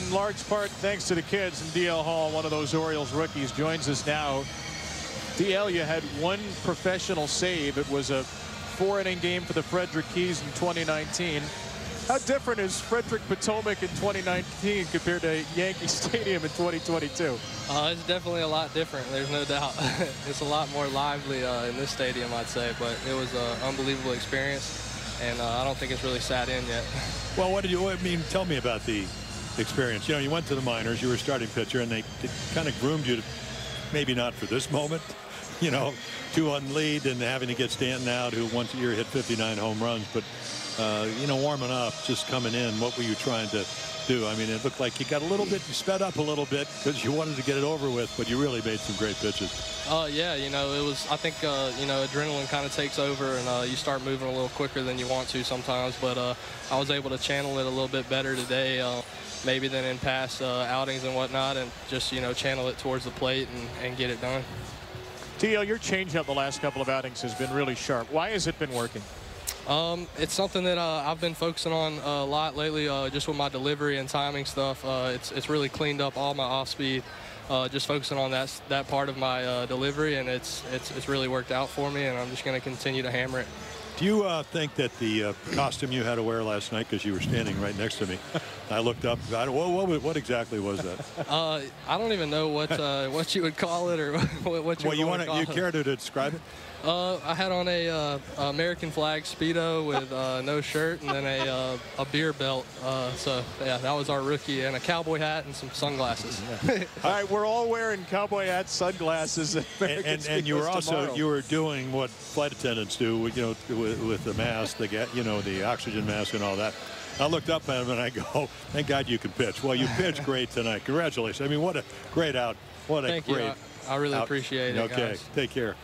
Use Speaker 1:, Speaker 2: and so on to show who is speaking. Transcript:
Speaker 1: in large part thanks to the kids. And DL Hall, one of those Orioles rookies, joins us now. DL, you had one professional save. It was a four-inning game for the Frederick Keys in 2019. How different is Frederick Potomac in 2019 compared to Yankee Stadium in 2022?
Speaker 2: Uh, it's definitely a lot different. There's no doubt. it's a lot more lively uh, in this stadium, I'd say. But it was an unbelievable experience, and uh, I don't think it's really sat in yet.
Speaker 3: Well, what did you? I mean, tell me about the experience. You know, you went to the minors. You were starting pitcher, and they, they kind of groomed you to maybe not for this moment. You know, two on lead and having to get Stanton out, who once a year hit 59 home runs, but uh, you know, warming up, just coming in, what were you trying to do? I mean, it looked like you got a little bit, you sped up a little bit because you wanted to get it over with, but you really made some great pitches.
Speaker 2: Oh, uh, yeah, you know, it was, I think, uh, you know, adrenaline kind of takes over and uh, you start moving a little quicker than you want to sometimes, but uh, I was able to channel it a little bit better today uh, maybe than in past uh, outings and whatnot and just, you know, channel it towards the plate and, and get it done.
Speaker 1: DL, your changeup the last couple of outings has been really sharp. Why has it been working?
Speaker 2: Um, it's something that uh, I've been focusing on a lot lately, uh, just with my delivery and timing stuff. Uh, it's it's really cleaned up all my off speed. Uh, just focusing on that that part of my uh, delivery, and it's it's it's really worked out for me, and I'm just going to continue to hammer it.
Speaker 3: Do you uh, think that the uh, costume you had to wear last night, because you were standing right next to me, I looked up. I, what, what, what, exactly was that?
Speaker 2: Uh, I don't even know what uh, what you would call it or what you.
Speaker 3: Well, you
Speaker 2: want
Speaker 3: to you care to describe it?
Speaker 2: Uh, I had on a uh, American flag speedo with uh, no shirt and then a uh, a beer belt. Uh, so yeah, that was our rookie and a cowboy hat and some sunglasses.
Speaker 1: all right, we're all wearing cowboy hats, sunglasses, and,
Speaker 3: and, and you were also
Speaker 1: tomorrow.
Speaker 3: you were doing what flight attendants do, you know, with, with the mask, the get, you know, the oxygen mask and all that. I looked up at him and I go, thank God you can pitch. Well, you pitched great tonight. Congratulations. I mean, what a great out. What a
Speaker 2: Thank
Speaker 3: great.
Speaker 2: You. I, I really
Speaker 3: out.
Speaker 2: appreciate it.
Speaker 3: Okay,
Speaker 2: guys.
Speaker 3: take care.